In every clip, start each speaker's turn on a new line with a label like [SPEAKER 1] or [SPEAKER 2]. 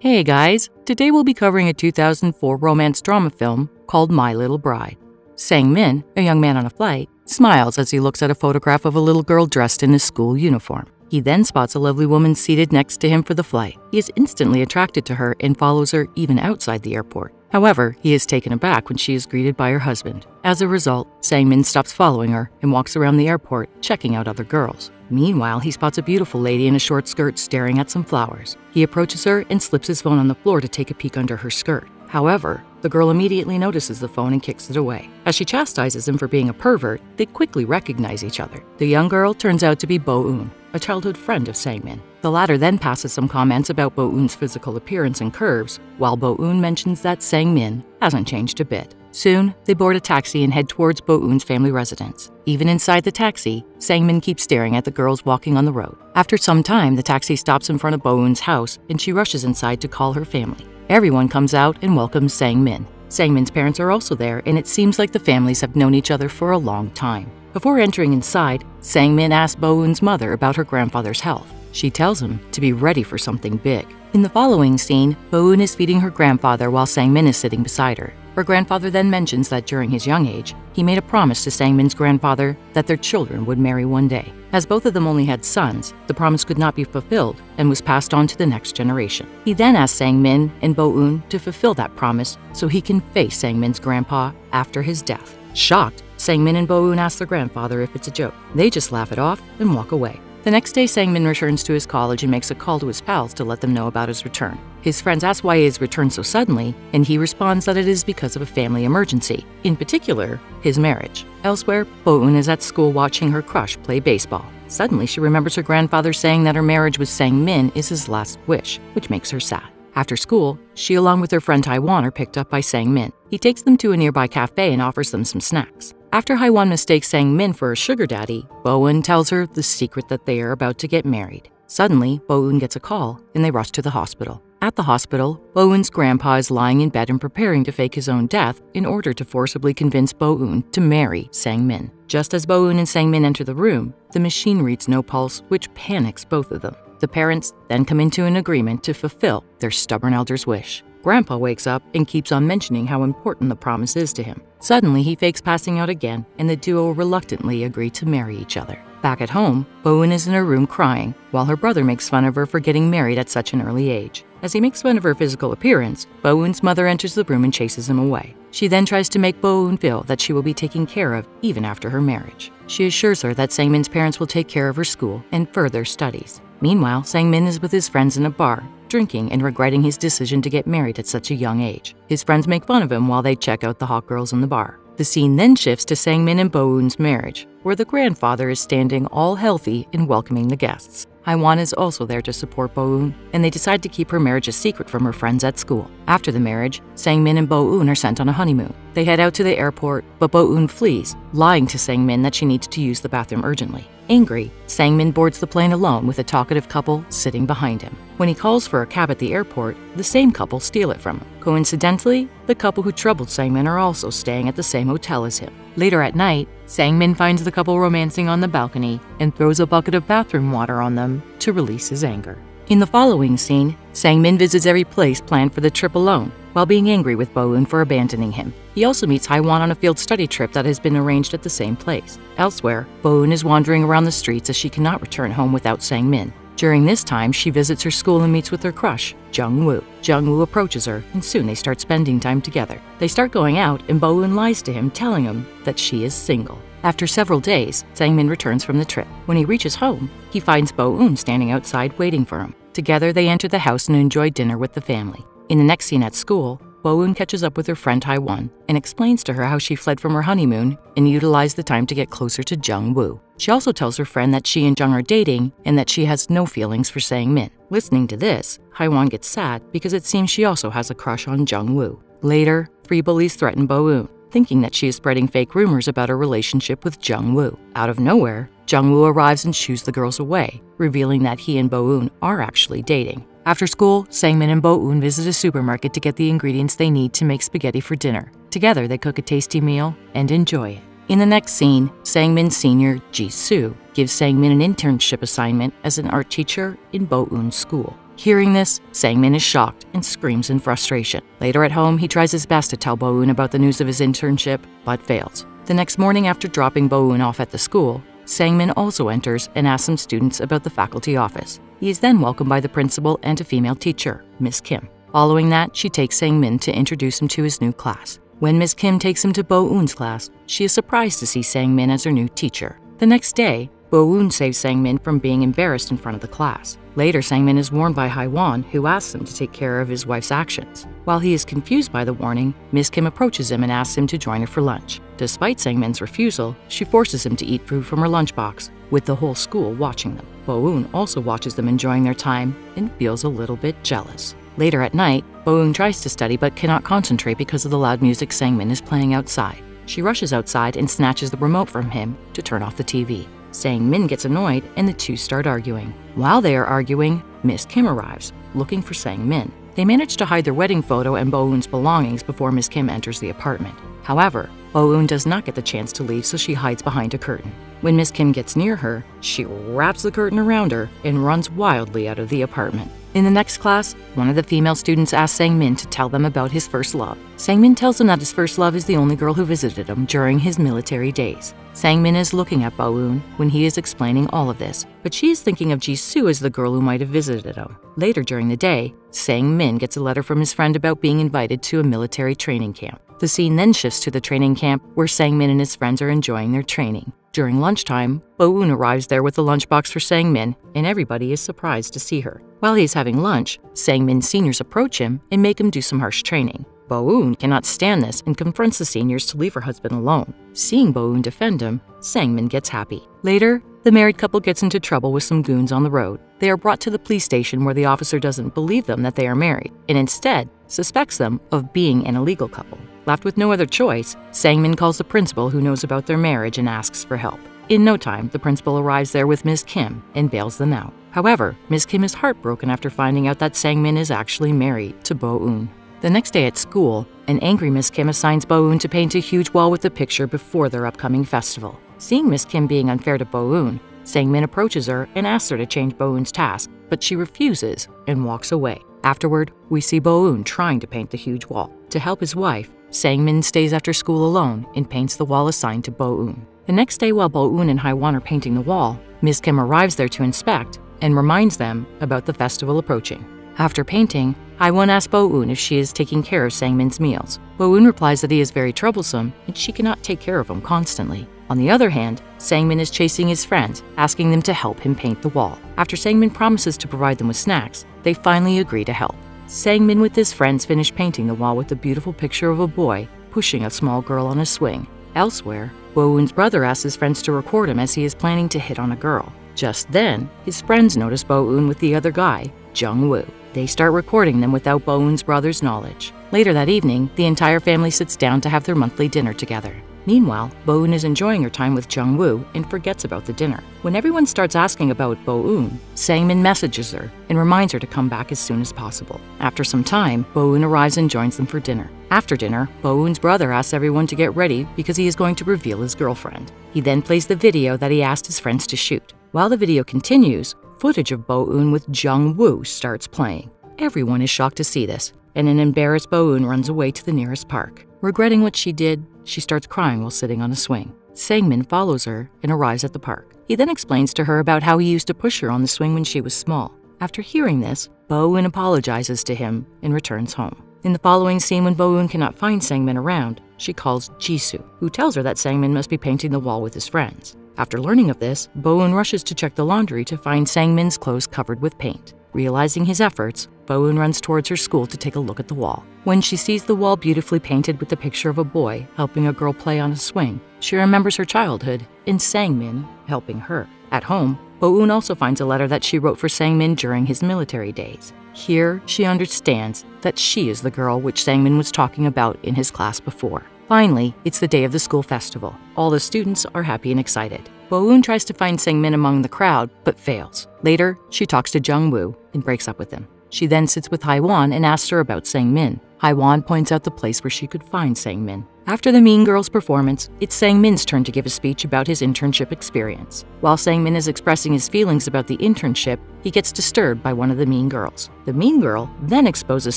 [SPEAKER 1] Hey guys, today we'll be covering a 2004 romance drama film called My Little Bride. Sang Min, a young man on a flight, smiles as he looks at a photograph of a little girl dressed in his school uniform. He then spots a lovely woman seated next to him for the flight. He is instantly attracted to her and follows her even outside the airport. However, he is taken aback when she is greeted by her husband. As a result, Sang-min stops following her and walks around the airport, checking out other girls. Meanwhile, he spots a beautiful lady in a short skirt staring at some flowers. He approaches her and slips his phone on the floor to take a peek under her skirt. However, the girl immediately notices the phone and kicks it away. As she chastises him for being a pervert, they quickly recognize each other. The young girl turns out to be Bo-eun, a childhood friend of Sangmin. The latter then passes some comments about Bo-eun's physical appearance and curves, while Bo-eun mentions that Sangmin hasn't changed a bit. Soon, they board a taxi and head towards Bo-eun's family residence. Even inside the taxi, Sangmin keeps staring at the girls walking on the road. After some time, the taxi stops in front of Bo-eun's house and she rushes inside to call her family. Everyone comes out and welcomes Sangmin. Sangmin's parents are also there, and it seems like the families have known each other for a long time. Before entering inside, Sangmin asks Bo-eun's mother about her grandfather's health. She tells him to be ready for something big. In the following scene, Bo-eun is feeding her grandfather while Sangmin is sitting beside her. Her grandfather then mentions that during his young age, he made a promise to Sangmin's grandfather that their children would marry one day. As both of them only had sons, the promise could not be fulfilled and was passed on to the next generation. He then asked Sangmin and Bo-eun to fulfill that promise so he can face Sangmin's grandpa after his death. Shocked, Sangmin and Bo-eun ask their grandfather if it's a joke. They just laugh it off and walk away. The next day, Sangmin returns to his college and makes a call to his pals to let them know about his return. His friends ask why he has returned so suddenly, and he responds that it is because of a family emergency, in particular, his marriage. Elsewhere, Bo-eun is at school watching her crush play baseball. Suddenly, she remembers her grandfather saying that her marriage with Sang-min is his last wish, which makes her sad. After school, she along with her friend Haiwan are picked up by Sang-min. He takes them to a nearby cafe and offers them some snacks. After Haiwan mistakes Sang-min for a sugar daddy, Bo-eun tells her the secret that they are about to get married. Suddenly, Bo-eun gets a call and they rush to the hospital. At the hospital, Bo-eun's grandpa is lying in bed and preparing to fake his own death in order to forcibly convince Bo-eun to marry Sang-min. Just as Bo-eun and Sang-min enter the room, the machine reads no pulse, which panics both of them. The parents then come into an agreement to fulfill their stubborn elder's wish. Grandpa wakes up and keeps on mentioning how important the promise is to him. Suddenly, he fakes passing out again, and the duo reluctantly agree to marry each other. Back at home, Bo-eun is in her room crying, while her brother makes fun of her for getting married at such an early age. As he makes fun of her physical appearance, Bo-eun's mother enters the room and chases him away. She then tries to make Bo-eun feel that she will be taken care of even after her marriage. She assures her that Sangmin's parents will take care of her school and further studies. Meanwhile, Sangmin is with his friends in a bar, drinking and regretting his decision to get married at such a young age. His friends make fun of him while they check out the hot girls in the bar. The scene then shifts to Sangmin and Bo-eun's marriage, where the grandfather is standing all healthy and welcoming the guests. Haiwan is also there to support Bo-eun, and they decide to keep her marriage a secret from her friends at school. After the marriage, Sangmin and Bo-eun are sent on a honeymoon. They head out to the airport, but Bo-eun flees, lying to Sangmin that she needs to use the bathroom urgently. Angry, Sangmin boards the plane alone with a talkative couple sitting behind him. When he calls for a cab at the airport, the same couple steal it from him. Coincidentally, the couple who troubled Sangmin are also staying at the same hotel as him. Later at night, Sangmin finds the couple romancing on the balcony and throws a bucket of bathroom water on them to release his anger. In the following scene, Sangmin visits every place planned for the trip alone, while being angry with Bo-eun for abandoning him. He also meets Haiwan on a field study trip that has been arranged at the same place. Elsewhere, Bo-eun is wandering around the streets as she cannot return home without Sang-min. During this time, she visits her school and meets with her crush, Jung Woo. Jung Woo approaches her, and soon they start spending time together. They start going out, and Bo-eun lies to him, telling him that she is single. After several days, Sang-min returns from the trip. When he reaches home, he finds Bo-eun standing outside waiting for him. Together, they enter the house and enjoy dinner with the family. In the next scene at school, Bo-eun catches up with her friend Haiwan and explains to her how she fled from her honeymoon and utilized the time to get closer to Jung Woo. She also tells her friend that she and Jung are dating and that she has no feelings for Sang Min. Listening to this, Haiwan gets sad because it seems she also has a crush on Jung Woo. Later, three bullies threaten Bo-eun, thinking that she is spreading fake rumors about her relationship with Jung Woo. Out of nowhere, Jung Woo arrives and shoos the girls away, revealing that he and Bo-eun are actually dating. After school, Sangmin and Bo-eun visit a supermarket to get the ingredients they need to make spaghetti for dinner. Together, they cook a tasty meal and enjoy it. In the next scene, Sangmin's senior, Ji Soo, gives Sangmin an internship assignment as an art teacher in Bo-eun's school. Hearing this, Sangmin is shocked and screams in frustration. Later at home, he tries his best to tell Bo-eun about the news of his internship, but fails. The next morning after dropping Bo-eun off at the school, Sangmin also enters and asks some students about the faculty office. He is then welcomed by the principal and a female teacher, Miss Kim. Following that, she takes Sangmin to introduce him to his new class. When Miss Kim takes him to Bo-eun's class, she is surprised to see Sangmin as her new teacher. The next day, Bo-eun saves Sangmin from being embarrassed in front of the class. Later, Sangmin is warned by Haiwan, who asks him to take care of his wife's actions. While he is confused by the warning, Miss Kim approaches him and asks him to join her for lunch. Despite Sangmin's refusal, she forces him to eat food from her lunchbox, with the whole school watching them. Bo-eun also watches them enjoying their time and feels a little bit jealous. Later at night, Bo-eun tries to study but cannot concentrate because of the loud music Sangmin is playing outside. She rushes outside and snatches the remote from him to turn off the TV. Sangmin gets annoyed and the two start arguing. While they are arguing, Miss Kim arrives, looking for Sangmin. They manage to hide their wedding photo and Bo-eun's belongings before Miss Kim enters the apartment. However, Bo-eun does not get the chance to leave, so she hides behind a curtain. When Miss Kim gets near her, she wraps the curtain around her and runs wildly out of the apartment. In the next class, one of the female students asks Sangmin to tell them about his first love. Sangmin tells him that his first love is the only girl who visited him during his military days. Sangmin is looking at Bo-eun when he is explaining all of this, but she is thinking of Jisoo as the girl who might have visited him. Later during the day, Sangmin gets a letter from his friend about being invited to a military training camp. The scene then shifts to the training camp where Sangmin and his friends are enjoying their training. During lunchtime, Bo-eun arrives there with a lunchbox for Sangmin, and everybody is surprised to see her. While he is having lunch, Sangmin's seniors approach him and make him do some harsh training. Bo-eun cannot stand this and confronts the seniors to leave her husband alone. Seeing Bo-eun defend him, Sangmin gets happy. Later, the married couple gets into trouble with some goons on the road. They are brought to the police station where the officer doesn't believe them that they are married, and instead suspects them of being an illegal couple. Left with no other choice, Sangmin calls the principal who knows about their marriage and asks for help. In no time, the principal arrives there with Ms. Kim and bails them out. However, Ms. Kim is heartbroken after finding out that Sangmin is actually married to Bo-eun. The next day at school, an angry Miss Kim assigns Bo-eun to paint a huge wall with a picture before their upcoming festival. Seeing Miss Kim being unfair to Bo-eun, Sangmin approaches her and asks her to change Bo-eun's task, but she refuses and walks away. Afterward, we see Bo-eun trying to paint the huge wall. To help his wife, Sangmin stays after school alone and paints the wall assigned to Bo-eun. The next day while Bo-eun and Haiwan are painting the wall, Ms. Kim arrives there to inspect and reminds them about the festival approaching. After painting, Haiwan asks Bo-eun if she is taking care of Sangmin's meals. Bo-eun replies that he is very troublesome and she cannot take care of him constantly. On the other hand, Sangmin is chasing his friends, asking them to help him paint the wall. After Sangmin promises to provide them with snacks, they finally agree to help. Sangmin with his friends finish painting the wall with a beautiful picture of a boy pushing a small girl on a swing. Elsewhere, Bo-eun's brother asks his friends to record him as he is planning to hit on a girl. Just then, his friends notice Bo-eun with the other guy, Jung-woo. They start recording them without Bo-eun's brother's knowledge. Later that evening, the entire family sits down to have their monthly dinner together. Meanwhile, Bo-eun is enjoying her time with Jung-woo and forgets about the dinner. When everyone starts asking about Bo-eun, Sangmin messages her and reminds her to come back as soon as possible. After some time, Bo-eun arrives and joins them for dinner. After dinner, Bo-eun's brother asks everyone to get ready because he is going to reveal his girlfriend. He then plays the video that he asked his friends to shoot. While the video continues, footage of Bo-eun with Jung-woo starts playing. Everyone is shocked to see this, and an embarrassed Bo-eun runs away to the nearest park. Regretting what she did, she starts crying while sitting on a swing. Sangmin follows her and arrives at the park. He then explains to her about how he used to push her on the swing when she was small. After hearing this, Bo-eun apologizes to him and returns home. In the following scene, when Bo-eun cannot find Sangmin around, she calls Jisoo, who tells her that Sangmin must be painting the wall with his friends. After learning of this, Bo-eun rushes to check the laundry to find Sangmin's clothes covered with paint. Realizing his efforts, Bo-eun runs towards her school to take a look at the wall. When she sees the wall beautifully painted with the picture of a boy helping a girl play on a swing, she remembers her childhood and Sangmin helping her. At home, Bo-eun also finds a letter that she wrote for Sangmin during his military days. Here, she understands that she is the girl which Sangmin was talking about in his class before. Finally, it's the day of the school festival. All the students are happy and excited. Bo-eun tries to find Sangmin among the crowd, but fails. Later, she talks to Jung-woo and breaks up with him. She then sits with Haiwan and asks her about Sangmin. Haiwan points out the place where she could find Sangmin. After the Mean Girls performance, it's Sang Min's turn to give a speech about his internship experience. While Sang Min is expressing his feelings about the internship, he gets disturbed by one of the Mean Girls. The Mean Girl then exposes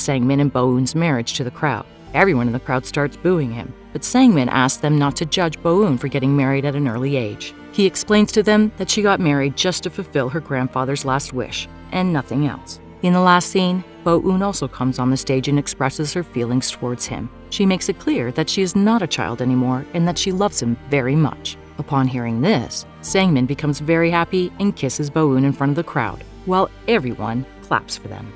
[SPEAKER 1] Sang Min and Bo Eun's marriage to the crowd. Everyone in the crowd starts booing him, but Sang Min asks them not to judge Bo Eun for getting married at an early age. He explains to them that she got married just to fulfill her grandfather's last wish, and nothing else. In the last scene, Bo Eun also comes on the stage and expresses her feelings towards him. She makes it clear that she is not a child anymore and that she loves him very much. Upon hearing this, Sangmin becomes very happy and kisses Bo Eun in front of the crowd, while everyone claps for them.